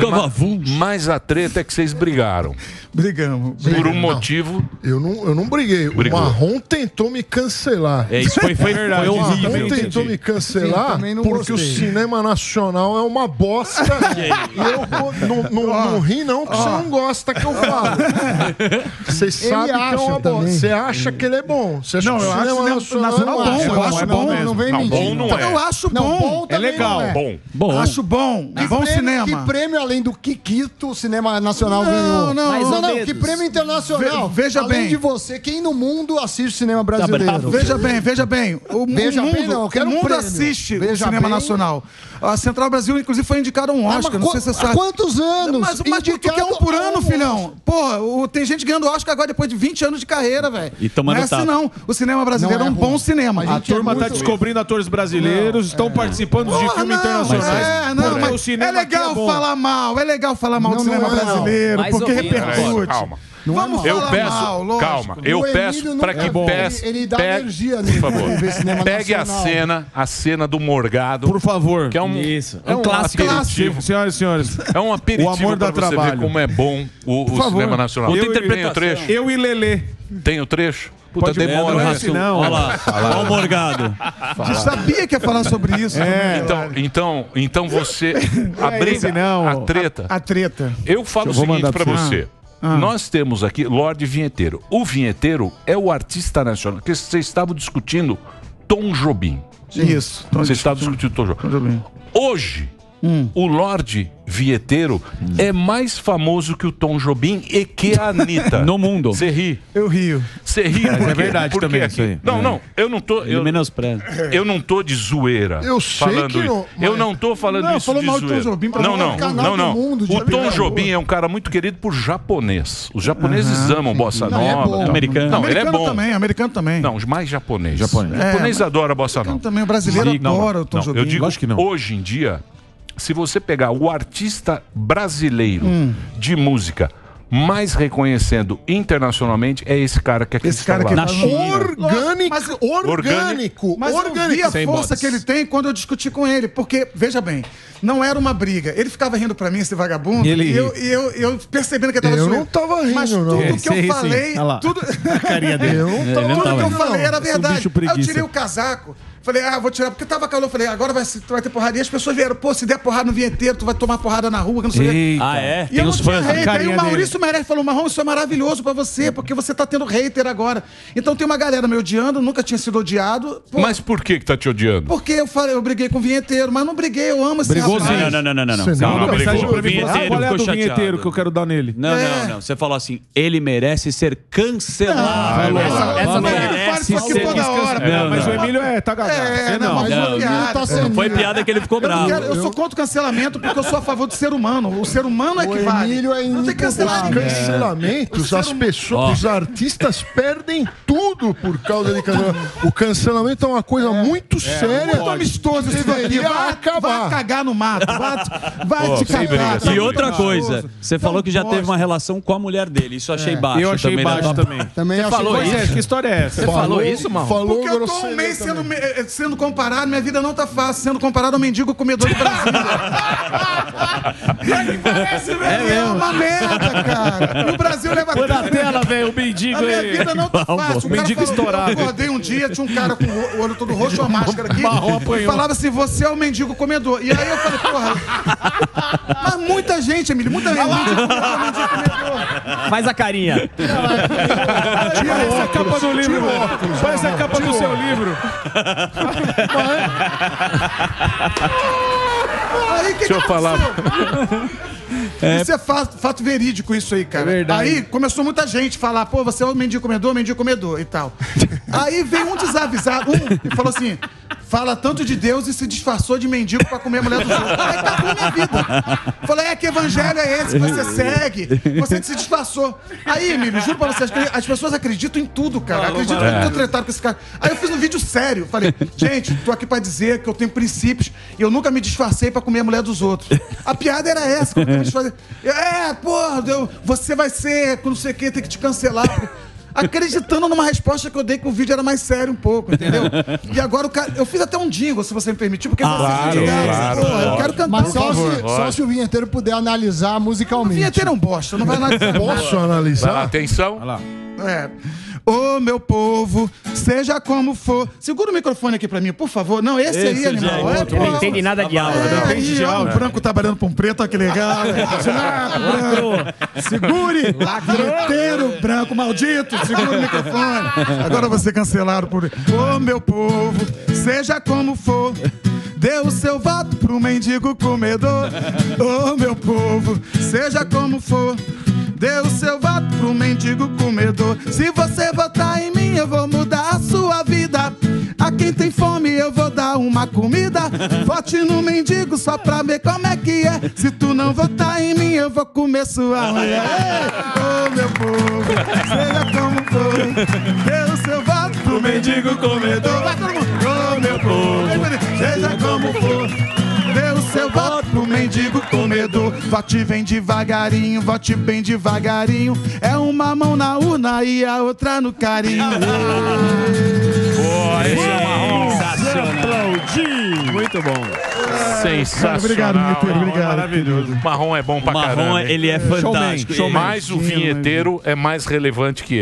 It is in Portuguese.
Ficava avulso. Mas a treta é que vocês brigaram. Brigamos. Por um Não. motivo. Eu não, eu não briguei. Brigou. O Marrom tentou me cancelar. É, isso foi, foi, foi O Marrom tentou me Sim, cancelar não porque gostei. o cinema nacional é uma bosta. e eu não, não, não ri, não, que você não gosta que eu falo. Você sabe que é uma bosta. Você acha que ele é bom. Você acha Não, que o acho cinema cinema nacional, nacional é bom, uma eu acho não, bom. Não vem mentir. bom não é. Não, bom. bom É legal. é. Bom. Bom, Acho bom. Que bom prêmio- cinema. Que prêmio, além do Kikito, o cinema nacional Não, ganhou? não, Mais não, não, que prêmio internacional. Ve- veja além bem. de você, quem no mundo assiste cinema brasileiro? bravo. Veja bem, veja bem. O, Veja o mundo, bem, não, eu quero o um mundo prêmio. assiste o Veja cinema bem. nacional. A Central Brasil, inclusive, foi indicada um Ah, Oscar. mas não sei se você há sabe. quantos anos? Mas, mas tu quer um por ano, filhão? Porra, o- tem gente ganhando Oscar agora depois de 20 anos de carreira, velho. E tomando Não é assim, não. O cinema brasileiro Não é, é um bom cinema. A A é turma tá muito- descobrindo atores brasileiros, estão participando de Porra, filmes não, internacionais. É, não, mas o cinema é legal bom. falar mal, é legal falar mal Não, do cinema não é, não. brasileiro, porque repercute. Calma. Vamos Eu falar peço, mal, lógico. calma, eu peço não para é que bom. peça, Ele- ele dá pegue- energia por nele, favor, ele vê cinema pegue a cena, a cena do Morgado, Por favor. que é um Isso, é um clássico. aperitivo, Senhoras e senhores. é um aperitivo O amor para dá você ver trabalho. como é bom o, o favor. cinema nacional. Outra Tem, tem o trecho? Eu e Lelê. Tem o trecho? Puta, Pode- demora. Não é né? assim, não. Olha lá, olha o Morgado. Eu sabia que ia falar sobre isso. É. Então, então, então você a é briga, esse, não. a treta. A treta. Eu falo o Eu vou seguinte pra pra você. Nós temos aqui Lorde Vinheteiro. O Vinheteiro é o artista nacional. Que vocês estavam discutindo Tom Jobim. Isso. Então, Vocês estavam discutindo Tom Jobim. Tudo bem. Hoje, o Lorde Vieteiro é mais famoso que o Tom Jobim e que a Anitta. No mundo. Você ri. Eu rio. Você ri. Mas por é quê? verdade Porque também aqui- isso aí. Não, É. não. Eu não tô. Ele Eu, menospreza. eu não tô de zoeira. Eu sei falando que não, Eu mas- não tô falando Não, isso falou de mal do Tom zoeira. Jobim pra não, falar não, não, do não. mundo o Tom. Jobim é um cara muito querido por japonês. Os japoneses amam bossa Não, é nova. tal. Americano. Não, ele é americano bom. também, americano também. Não, mais japonês. Japonês. O japonês adora bossa Americano nova. também. O brasileiro Não, não, adora o Tom não, Jobim. Eu digo, que não. hoje em dia, se você pegar o artista brasileiro Hum. de música mais reconhecendo internacionalmente, é esse cara que aqui Esse está cara lá. que Na fala- China. Orgânico, Mas- orgânico, Mas eu vi orgânico. a Sem força bots. que ele tem quando eu discuti com ele. Porque, veja bem, não era uma briga. Ele ficava rindo pra mim, esse vagabundo. Ele e eu, e eu, eu percebendo que ele tava Eu zoando. não tava rindo, Mas não. tudo É, que eu sim, sim. falei. Olha lá. Tudo, Carinha dele. Eu não tava não tudo que eu falei era Esse verdade. eu tirei o casaco. Falei, ah, vou tirar, porque tava calor. Falei, agora vai, vai ter porrada. E as pessoas vieram, pô, se der porrada no vinheteiro, tu vai tomar porrada na rua, que não sei o quê. Ah, é? E Tem eu não os tinha fãs. hater. Aí o Maurício Meirelles falou, Marrom, isso é maravilhoso pra você, porque você tá tendo hater agora. Então tem uma galera me odiando, nunca tinha sido odiado. Pô, Mas por que que tá te odiando? Porque eu falei, eu briguei com o vinheteiro, mas não briguei, eu amo esse Brigou rapaz. sim. Não, não, não, não, não. não. Você Calma, não brigou. pra mim ah, Vinheteiro qual é a do ficou vinheteiro chateado. que eu quero dar nele? Não, É. não, não. Você falou assim, ele merece ser cancelado. Não, essa- essa Ele daí aqui toda hora. cancelado. Não, mas não. o Emílio é tagado. É, Você não, mas Não, foi não. piada. Tá sendo- Foi piada que ele ficou Eu, não bravo. quero- eu sou contra o cancelamento porque eu sou a favor do ser humano. O ser humano é O que vale. Emílio é não tem ninguém. Cancelamentos, as pessoas, os artistas perdem tudo por causa de cancelamento. O cancelamento é uma coisa muito séria. Muito amistoso isso daqui. Vai, acabar. vai cagar no mato. Vai, te cagar. sem E outra coisa, você falou que já teve uma relação com a mulher dele. Isso eu achei baixo. Eu achei também, né? baixo também. Também achei Falou que- isso? Que história é essa? falou isso, Marrom? Falou Porque eu tô um mês sendo, me- eh, sendo comparado, minha vida não tá fácil, sendo comparado ao mendigo comedor de Brasília. Parece mesmo, é uma merda, cara. O Brasil leva Põe na tela, velho, o mendigo A minha aí. vida não tá fácil. O cara Mendigo falou, estourado. Eu acordei um dia, tinha um cara com o olho todo roxo, uma máscara aqui. Marrom e apanhou. falava assim: você é o mendigo comedor. E aí eu falei, porra. Mas muita gente, Emílio, muita gente. Mendigo comedor, mendigo comedor. Faz a carinha. Parece a capa do livro. Parece a capa do seu livro. Aí, que Deixa eu que falar. Isso é fato, fato verídico, isso aí, cara. É verdade. Aí começou muita gente a falar, pô, você é o mendigo comedor, mendigo comedor e tal. aí veio um desavisado, um, e falou assim: fala tanto de Deus e se disfarçou de mendigo pra comer a mulher dos outros. Aí acabou minha vida. Falei, é que evangelho é esse que você segue? Você que se disfarçou. Aí, Emílio, juro pra vocês, que as pessoas acreditam em tudo, cara. Acreditam que eu tô tretado com esse cara. Aí eu fiz um vídeo sério. Falei, gente, tô aqui pra dizer que eu tenho princípios e eu nunca me disfarcei pra comer a mulher dos outros. A piada era essa, que eu nunca me disfarcei. É, porra, eu- você vai ser, com não sei o que, tem que te cancelar. Acreditando numa resposta que eu dei que o vídeo era mais sério um pouco, entendeu? E agora o cara. Eu fiz até um jingle, se você me permitir, porque Ah, claro, é claro, Pô, eu quero cantar. Mas só favor. se, só se o vinheteiro puder analisar musicalmente. O vinheteiro é um bosta, não vai analisar. Posso analisar? Vai lá, atenção. Olha lá. É. Ô meu povo, seja como for. Segura o microfone aqui pra mim, por favor. Não, esse, Esse aí, animal. é É. Não entende nada de É, não entende aí, de. O branco trabalhando com preto, olha que legal. Branco. Segure! Lacreteiro, branco maldito, segura o microfone. Agora você cancelado por. Ô meu povo, seja como for. Dê o seu voto pro mendigo comedor. Ô meu povo, seja como for. Dê o seu voto pro mendigo comedor. Se você votar em mim, eu vou mudar a sua vida. A quem tem fome, eu vou dar uma comida. Vote no mendigo só pra ver como é que é. Se tu não votar em mim, eu vou comer sua mulher. Ô meu povo, seja como for. Dê o seu voto pro mendigo comedor. Vai todo mundo. Ô meu povo, seja como for. Dê o seu voto pro mendigo comedor. Vote vem devagarinho, vote bem devagarinho. É uma mão na urna e a outra no carinho. Boa, esse é o marrom. Muito bom. Sensacional. Obrigado, vinheteiro, Marrom, obrigado, Maravilhoso. Marrom é bom pra Marrom, caramba. hein? ele é fantástico. Mas o vinheteiro é mais relevante que ele.